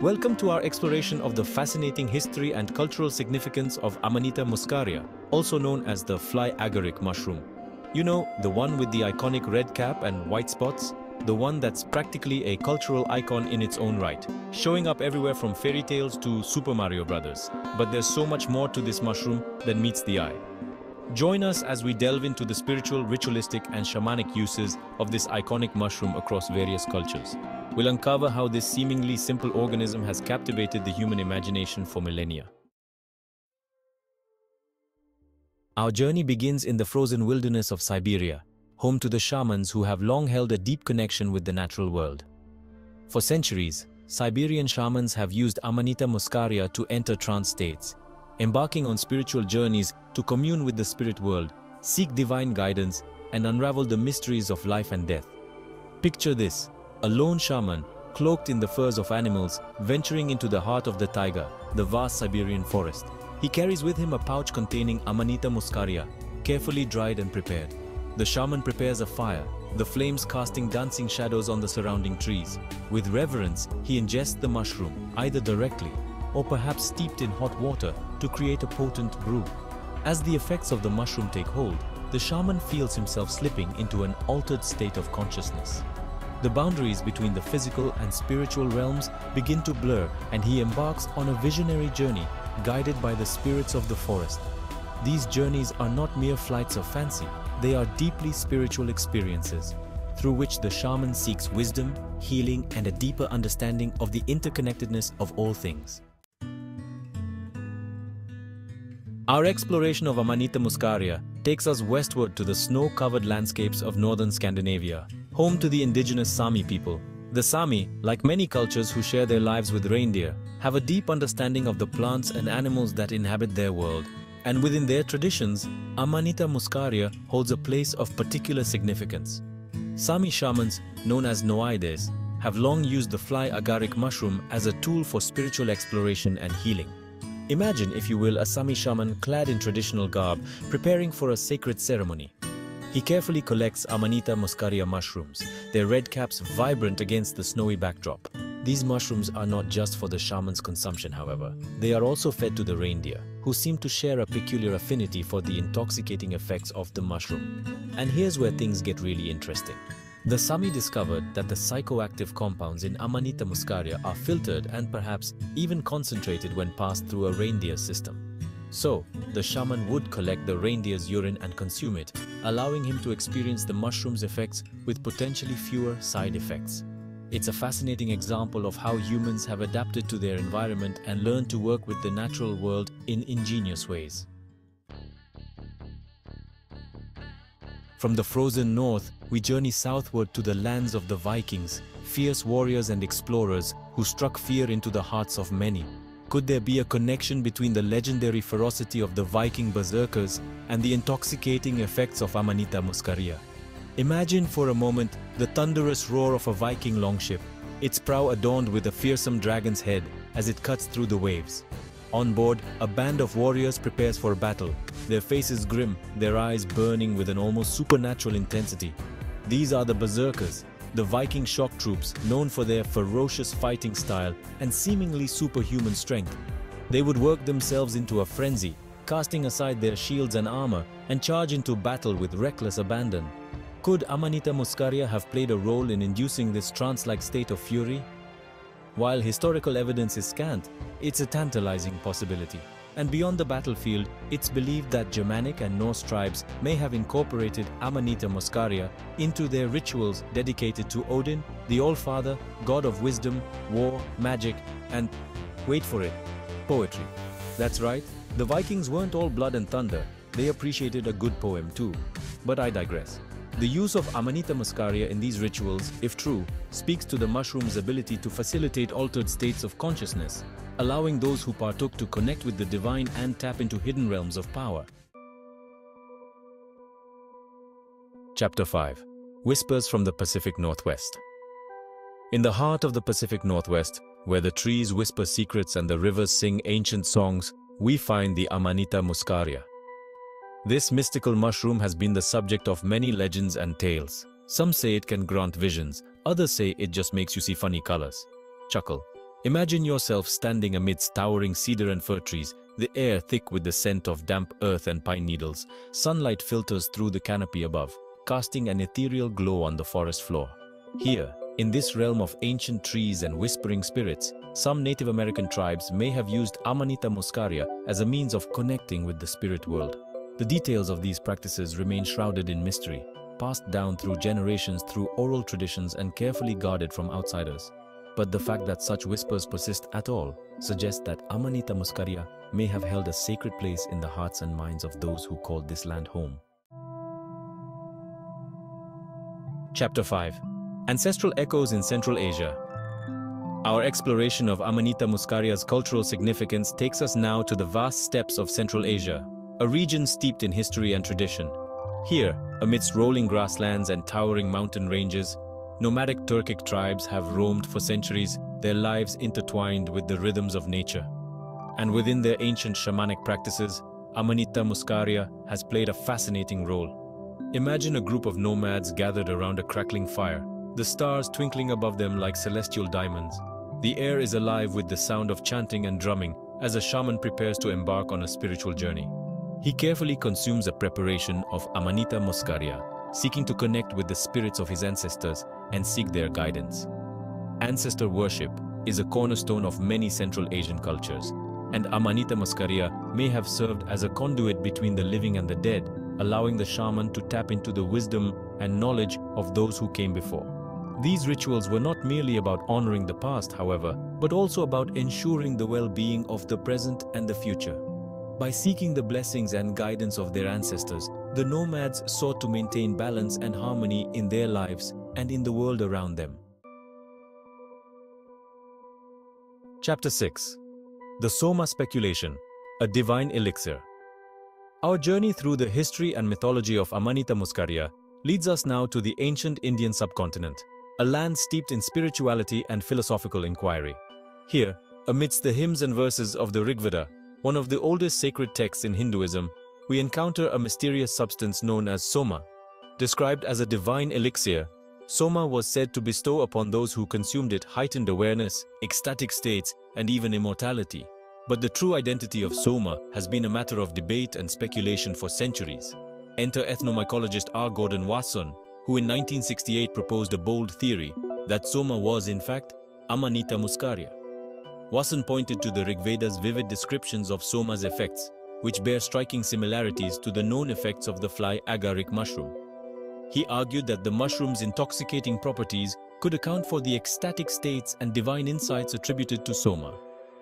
Welcome to our exploration of the fascinating history and cultural significance of Amanita muscaria, also known as the fly agaric mushroom. You know, the one with the iconic red cap and white spots? The one that's practically a cultural icon in its own right, showing up everywhere from fairy tales to Super Mario Brothers. But there's so much more to this mushroom than meets the eye. Join us as we delve into the spiritual, ritualistic and shamanic uses of this iconic mushroom across various cultures. We'll uncover how this seemingly simple organism has captivated the human imagination for millennia. Our journey begins in the frozen wilderness of Siberia, home to the shamans who have long held a deep connection with the natural world. For centuries, Siberian shamans have used Amanita muscaria to enter trance states, embarking on spiritual journeys to commune with the spirit world, seek divine guidance, and unravel the mysteries of life and death. Picture this, a lone shaman, cloaked in the furs of animals, venturing into the heart of the taiga, the vast Siberian forest. He carries with him a pouch containing Amanita muscaria, carefully dried and prepared. The shaman prepares a fire, the flames casting dancing shadows on the surrounding trees. With reverence, he ingests the mushroom, either directly or perhaps steeped in hot water to create a potent brew. As the effects of the mushroom take hold, the shaman feels himself slipping into an altered state of consciousness. The boundaries between the physical and spiritual realms begin to blur and he embarks on a visionary journey guided by the spirits of the forest. These journeys are not mere flights of fancy, they are deeply spiritual experiences through which the shaman seeks wisdom, healing and a deeper understanding of the interconnectedness of all things. Our exploration of Amanita muscaria takes us westward to the snow-covered landscapes of northern Scandinavia, home to the indigenous Sami people. The Sami, like many cultures who share their lives with reindeer, have a deep understanding of the plants and animals that inhabit their world. And within their traditions, Amanita muscaria holds a place of particular significance. Sami shamans, known as Noaides, have long used the fly agaric mushroom as a tool for spiritual exploration and healing. Imagine, if you will, a Sami shaman clad in traditional garb, preparing for a sacred ceremony. He carefully collects Amanita muscaria mushrooms, their red caps vibrant against the snowy backdrop. These mushrooms are not just for the shaman's consumption, however. They are also fed to the reindeer, who seem to share a peculiar affinity for the intoxicating effects of the mushroom. And here's where things get really interesting. The Sami discovered that the psychoactive compounds in Amanita muscaria are filtered and perhaps even concentrated when passed through a reindeer system. So, the shaman would collect the reindeer's urine and consume it, allowing him to experience the mushroom's effects with potentially fewer side effects. It's a fascinating example of how humans have adapted to their environment and learned to work with the natural world in ingenious ways. From the frozen north, we journey southward to the lands of the Vikings, fierce warriors and explorers who struck fear into the hearts of many. Could there be a connection between the legendary ferocity of the Viking berserkers and the intoxicating effects of Amanita muscaria? Imagine for a moment the thunderous roar of a Viking longship, its prow adorned with a fearsome dragon's head as it cuts through the waves. On board, a band of warriors prepares for battle, their faces grim, their eyes burning with an almost supernatural intensity. These are the Berserkers, the Viking shock troops known for their ferocious fighting style and seemingly superhuman strength. They would work themselves into a frenzy, casting aside their shields and armor and charge into battle with reckless abandon. Could Amanita muscaria have played a role in inducing this trance-like state of fury? While historical evidence is scant, it's a tantalizing possibility. And beyond the battlefield, it's believed that Germanic and Norse tribes may have incorporated Amanita muscaria into their rituals dedicated to Odin, the All-Father, god of wisdom, war, magic, and, wait for it, poetry. That's right, the Vikings weren't all blood and thunder, they appreciated a good poem too. But I digress. The use of Amanita muscaria in these rituals, if true, speaks to the mushroom's ability to facilitate altered states of consciousness, allowing those who partook to connect with the divine and tap into hidden realms of power. Chapter 5 Whispers from the Pacific Northwest In the heart of the Pacific Northwest, where the trees whisper secrets and the rivers sing ancient songs, we find the Amanita muscaria. This mystical mushroom has been the subject of many legends and tales. Some say it can grant visions, others say it just makes you see funny colors. Chuckle. Imagine yourself standing amidst towering cedar and fir trees, the air thick with the scent of damp earth and pine needles. Sunlight filters through the canopy above, casting an ethereal glow on the forest floor. Here, in this realm of ancient trees and whispering spirits, some Native American tribes may have used Amanita muscaria as a means of connecting with the spirit world. The details of these practices remain shrouded in mystery, passed down through generations through oral traditions and carefully guarded from outsiders. But the fact that such whispers persist at all suggests that Amanita muscaria may have held a sacred place in the hearts and minds of those who called this land home. Chapter 5 Ancestral Echoes in Central Asia Our exploration of Amanita muscaria's cultural significance takes us now to the vast steppes of Central Asia, a region steeped in history and tradition. Here, amidst rolling grasslands and towering mountain ranges, Nomadic Turkic tribes have roamed for centuries, their lives intertwined with the rhythms of nature. And within their ancient shamanic practices, Amanita muscaria has played a fascinating role. Imagine a group of nomads gathered around a crackling fire, the stars twinkling above them like celestial diamonds. The air is alive with the sound of chanting and drumming as a shaman prepares to embark on a spiritual journey. He carefully consumes a preparation of Amanita muscaria, seeking to connect with the spirits of his ancestors and seek their guidance. Ancestor worship is a cornerstone of many Central Asian cultures, and Amanita Muscaria may have served as a conduit between the living and the dead, allowing the shaman to tap into the wisdom and knowledge of those who came before. These rituals were not merely about honoring the past, however, but also about ensuring the well-being of the present and the future. By seeking the blessings and guidance of their ancestors, the nomads sought to maintain balance and harmony in their lives and in the world around them. Chapter 6 The Soma Speculation A Divine Elixir Our journey through the history and mythology of Amanita Muscaria leads us now to the ancient Indian subcontinent, a land steeped in spirituality and philosophical inquiry. Here, amidst the hymns and verses of the Rigveda, one of the oldest sacred texts in Hinduism, we encounter a mysterious substance known as soma. Described as a divine elixir, soma was said to bestow upon those who consumed it heightened awareness, ecstatic states, and even immortality. But the true identity of soma has been a matter of debate and speculation for centuries. Enter ethnomycologist R. Gordon Wasson, who in 1968 proposed a bold theory that soma was in fact Amanita muscaria. Wasson pointed to the Rigveda's vivid descriptions of soma's effects, which bear striking similarities to the known effects of the fly agaric mushroom. He argued that the mushroom's intoxicating properties could account for the ecstatic states and divine insights attributed to soma.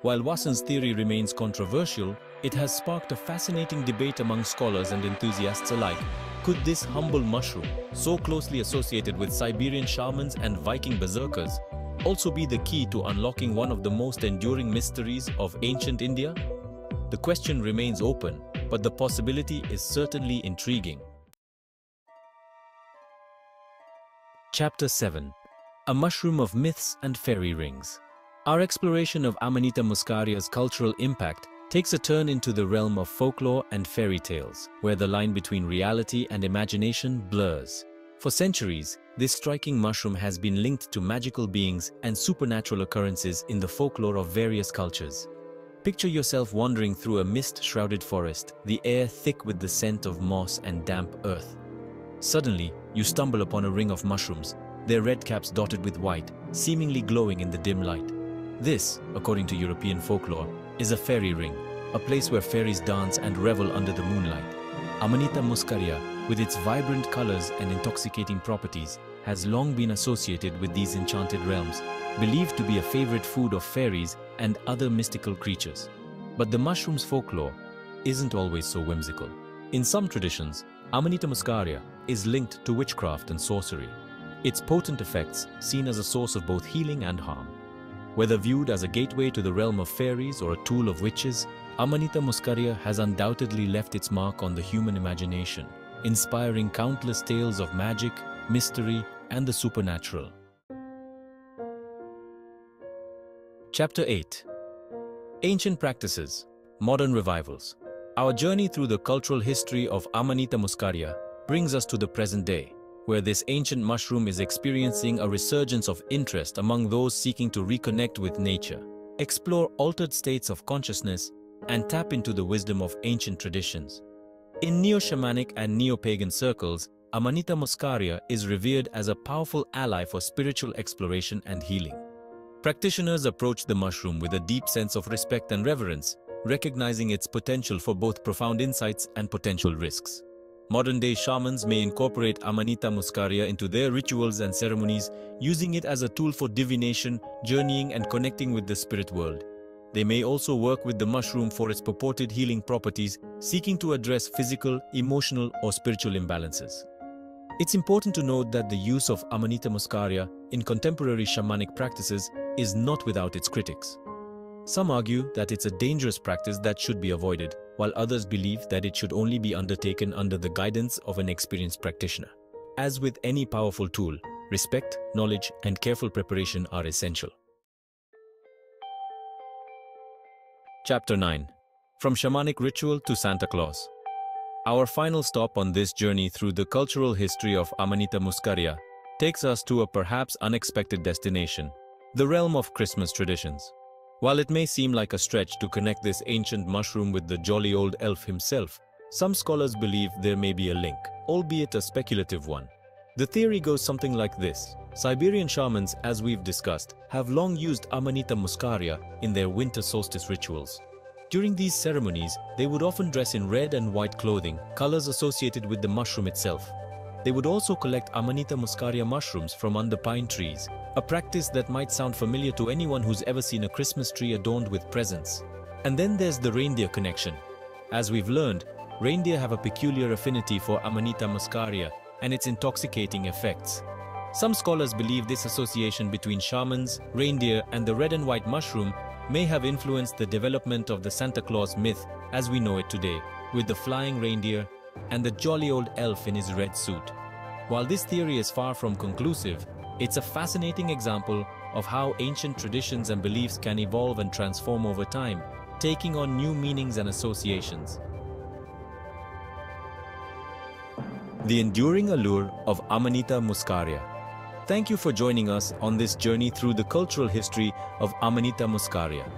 While Wasson's theory remains controversial, it has sparked a fascinating debate among scholars and enthusiasts alike. Could this humble mushroom, so closely associated with Siberian shamans and Viking berserkers, also be the key to unlocking one of the most enduring mysteries of ancient India? The question remains open, but the possibility is certainly intriguing. Chapter 7 A Mushroom of Myths and Fairy Rings Our exploration of Amanita muscaria's cultural impact takes a turn into the realm of folklore and fairy tales, where the line between reality and imagination blurs. For centuries, this striking mushroom has been linked to magical beings and supernatural occurrences in the folklore of various cultures. Picture yourself wandering through a mist-shrouded forest, the air thick with the scent of moss and damp earth. Suddenly, you stumble upon a ring of mushrooms, their red caps dotted with white, seemingly glowing in the dim light. This, according to European folklore, is a fairy ring, a place where fairies dance and revel under the moonlight. Amanita muscaria with its vibrant colors and intoxicating properties, has long been associated with these enchanted realms, believed to be a favorite food of fairies and other mystical creatures. But the mushroom's folklore isn't always so whimsical. In some traditions, Amanita muscaria is linked to witchcraft and sorcery, its potent effects seen as a source of both healing and harm. Whether viewed as a gateway to the realm of fairies or a tool of witches, Amanita muscaria has undoubtedly left its mark on the human imagination, inspiring countless tales of magic, mystery, and the supernatural. Chapter 8 Ancient Practices Modern Revivals Our journey through the cultural history of Amanita muscaria brings us to the present day, where this ancient mushroom is experiencing a resurgence of interest among those seeking to reconnect with nature, explore altered states of consciousness, and tap into the wisdom of ancient traditions. In neo-shamanic and neo-pagan circles, Amanita muscaria is revered as a powerful ally for spiritual exploration and healing. Practitioners approach the mushroom with a deep sense of respect and reverence, recognizing its potential for both profound insights and potential risks. Modern-day shamans may incorporate Amanita muscaria into their rituals and ceremonies, using it as a tool for divination, journeying and connecting with the spirit world. They may also work with the mushroom for its purported healing properties, seeking to address physical, emotional or spiritual imbalances. It's important to note that the use of Amanita muscaria in contemporary shamanic practices is not without its critics. Some argue that it's a dangerous practice that should be avoided, while others believe that it should only be undertaken under the guidance of an experienced practitioner. As with any powerful tool, respect, knowledge, and careful preparation are essential. Chapter 9 From Shamanic Ritual to Santa Claus Our final stop on this journey through the cultural history of Amanita muscaria takes us to a perhaps unexpected destination, the realm of Christmas traditions. While it may seem like a stretch to connect this ancient mushroom with the jolly old elf himself, some scholars believe there may be a link, albeit a speculative one. The theory goes something like this. Siberian shamans, as we've discussed, have long used Amanita muscaria in their winter solstice rituals. During these ceremonies, they would often dress in red and white clothing, colors associated with the mushroom itself. They would also collect Amanita muscaria mushrooms from under pine trees, a practice that might sound familiar to anyone who's ever seen a Christmas tree adorned with presents. And then there's the reindeer connection. As we've learned, reindeer have a peculiar affinity for Amanita muscaria and its intoxicating effects. Some scholars believe this association between shamans, reindeer, and the red and white mushroom may have influenced the development of the Santa Claus myth as we know it today, with the flying reindeer and the jolly old elf in his red suit. While this theory is far from conclusive, it's a fascinating example of how ancient traditions and beliefs can evolve and transform over time, taking on new meanings and associations. The enduring allure of Amanita muscaria. Thank you for joining us on this journey through the cultural history of Amanita muscaria.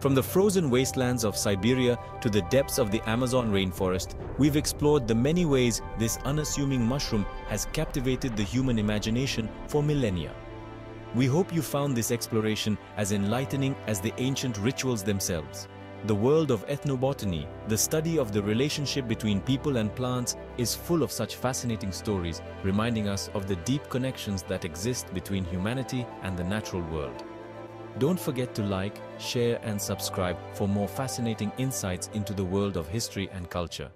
From the frozen wastelands of Siberia to the depths of the Amazon rainforest, we've explored the many ways this unassuming mushroom has captivated the human imagination for millennia. We hope you found this exploration as enlightening as the ancient rituals themselves. The world of ethnobotany, the study of the relationship between people and plants, is full of such fascinating stories, reminding us of the deep connections that exist between humanity and the natural world. Don't forget to like, share and subscribe for more fascinating insights into the world of history and culture.